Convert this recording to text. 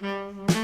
Mm-hmm.